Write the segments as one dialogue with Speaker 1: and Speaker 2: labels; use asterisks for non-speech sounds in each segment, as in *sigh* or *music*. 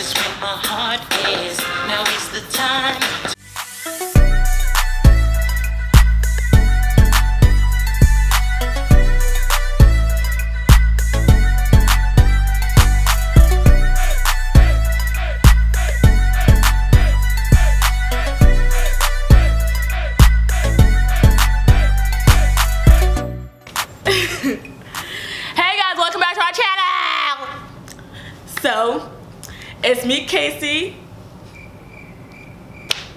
Speaker 1: is where my heart is. Now is the time.
Speaker 2: Hey guys, welcome back to our channel. So, it's me, KC.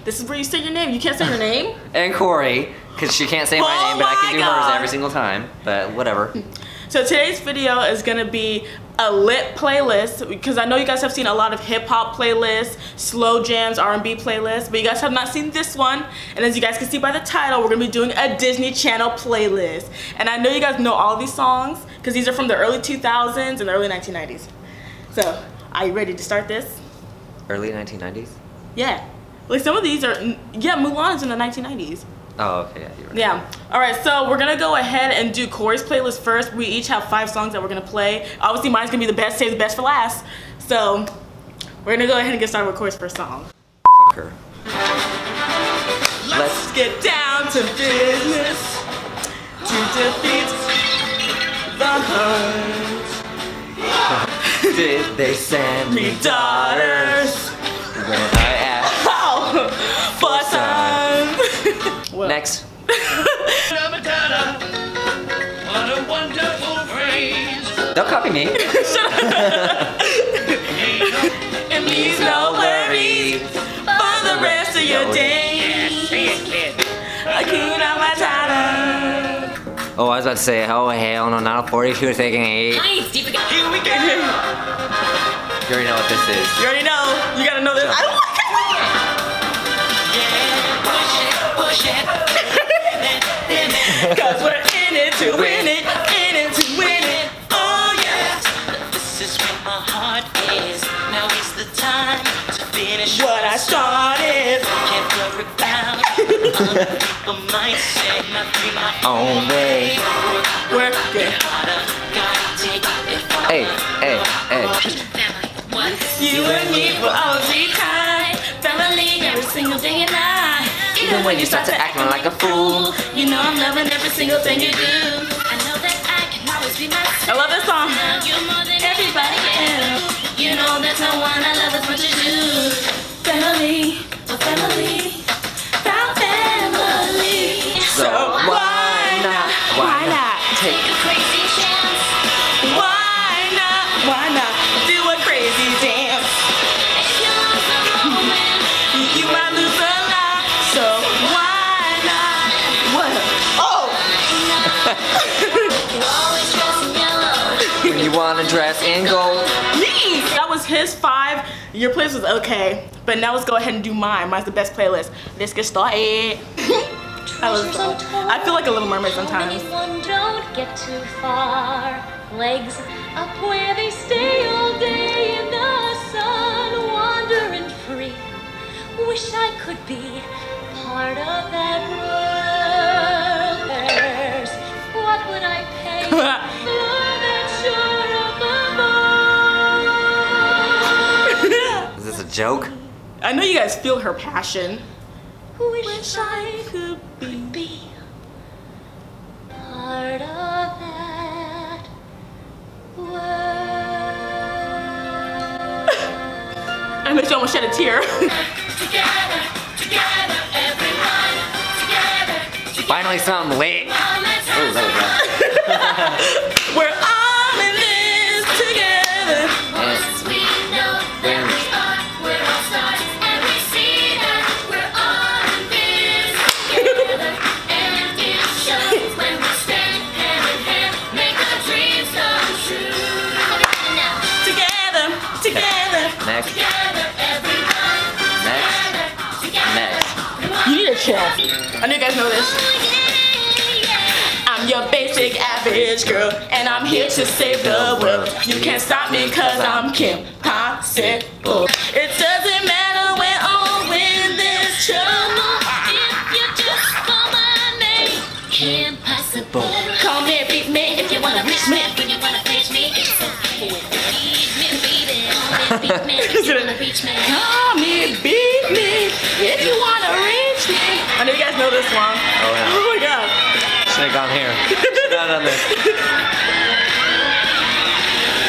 Speaker 2: This is where you say your name. You can't say your name. *laughs*
Speaker 3: And Kory, because she can't say my
Speaker 2: Oh
Speaker 3: name, but I can do
Speaker 2: God.
Speaker 3: hers every single time. But whatever. *laughs*
Speaker 2: So today's video is gonna be a lit playlist because I know you guys have seen a lot of hip hop playlists, slow jams, R&B playlists, but you guys have not seen this one. And as you guys can see by the title, we're gonna be doing a Disney Channel playlist. And I know you guys know all these songs because these are from the early 2000s and the early 1990s. So, are you ready to start this?
Speaker 3: Early 1990s?
Speaker 2: Yeah. Like some of these are, yeah, Mulan's in the 1990s.
Speaker 3: Oh, okay. Yeah, you're right.
Speaker 2: Yeah. All right. So we're gonna go ahead and do Kory's playlist first. We each have five songs that we're gonna play. Obviously, mine's gonna be the best. Save the best for last. So we're gonna go ahead and get started with Kory's first song.
Speaker 3: Fuck her.
Speaker 2: Let's get down to business to defeat the hunt.
Speaker 3: Did they send
Speaker 2: Me
Speaker 3: me
Speaker 2: daughters.
Speaker 3: when I asked?
Speaker 2: Oh, for sons. Well,
Speaker 3: Next.
Speaker 1: What a wonderful phrase.
Speaker 3: Don't copy me. *laughs*
Speaker 2: It means no worries for the rest of your day. Hakuna Matata.
Speaker 3: Oh, I was about to say, oh hell no, not a 40 she was taking eight.
Speaker 1: Here we go.
Speaker 3: You already know what this is.
Speaker 2: You already know. You gotta know this. I don't
Speaker 1: Push it, push it.
Speaker 2: Cause we're in it to win it, in it to win it. Oh yeah.
Speaker 1: This is where my heart is. Now is the time to finish
Speaker 2: What I started.
Speaker 1: Can't worry about People might say nothing my
Speaker 3: Own way.
Speaker 2: Work it.
Speaker 1: harder.
Speaker 2: You and me for all the time. Family every single day and night.
Speaker 3: Even when you start to acting like a fool.
Speaker 2: You know I'm loving every single thing you do.
Speaker 4: I know that I can always be myself.
Speaker 2: I love this song.
Speaker 4: You're more than
Speaker 2: Everybody else. You know there's no one I love as much as you. Family, oh family,
Speaker 4: You
Speaker 2: might lose a lot, so why not? What? Oh!
Speaker 4: you always dress in yellow.
Speaker 3: when you wanna dress in gold.
Speaker 2: Me! That was his five. Your playlist was okay, but now let's go ahead and do mine. Mine's the best playlist. Let's get started. I, was, I feel like a little mermaid sometimes.
Speaker 4: Anyone don't get too far. Legs up where they stay
Speaker 3: joke?
Speaker 2: I know you guys feel her passion.
Speaker 4: Wish I
Speaker 2: could be.
Speaker 4: be part of that world. *laughs*
Speaker 2: I makes you almost shed a tear.
Speaker 4: together, together, everyone, together,
Speaker 3: Finally something lit.
Speaker 2: You need a chill. I know you guys know this. I'm your basic average girl, and I'm here to save the world. You can't stop me cause I'm Kim Possible. It doesn't matter when or when there's trouble.
Speaker 4: If you just call my name, impossible. *laughs*
Speaker 2: Call me, beat me if you wanna reach me.
Speaker 4: When you wanna face me, it's. Leave me, baby. Man, if you wanna reach me.
Speaker 2: Call me, beat me, if you wanna reach me. Guys know this one.
Speaker 3: Oh, yeah. *laughs*
Speaker 2: Oh my god.
Speaker 3: Should have gone here. Have done this.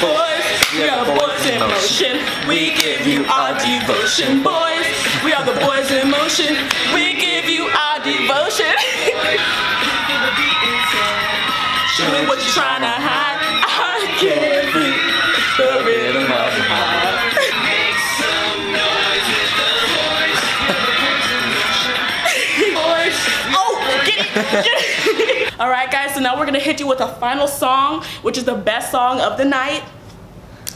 Speaker 2: Boys, we are the boys in motion. We give you our devotion. Boys, we are the boys in motion. We give you our devotion. *laughs* Show me what you're trying to hide. I can't *laughs* All right, guys. So now we're gonna hit you with a final song, which is the best song of the night.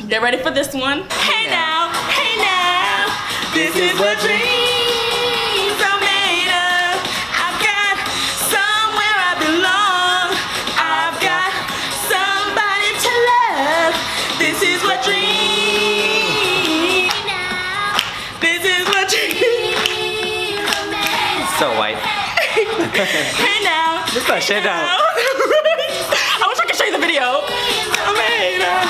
Speaker 2: Get ready for this one. Hey now, hey now, this is what dreams *laughs* Hey now.
Speaker 3: Just that shit
Speaker 2: now.
Speaker 3: down. *laughs*
Speaker 2: I wish I could show you the video. I made uh,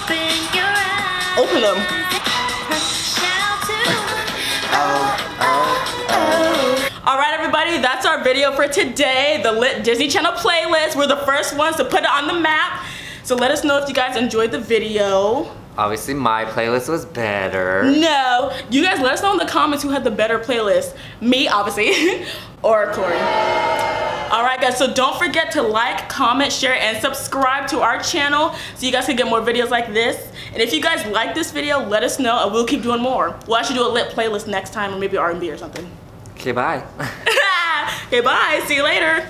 Speaker 4: Open your eyes.
Speaker 2: Open them. *laughs* All right, everybody, that's our video for today. The Lit Disney Channel playlist. We're the first ones to put it on the map. So let us know if you guys enjoyed the video.
Speaker 3: Obviously, my playlist was better.
Speaker 2: No, you guys let us know in the comments who had the better playlist. Me, obviously, *laughs* or Kory. All right, guys, so don't forget to like, comment, share, and subscribe to our channel so you guys can get more videos like this. And if you guys like this video, let us know and we'll keep doing more. We'll actually do a lit playlist next time or maybe R&B or something.
Speaker 3: Okay, bye. *laughs*
Speaker 2: okay, bye. See you later.